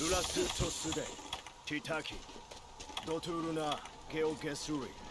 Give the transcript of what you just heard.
ルラストスデイ。ティタキ。ドトゥルナゲオゲスリ。ー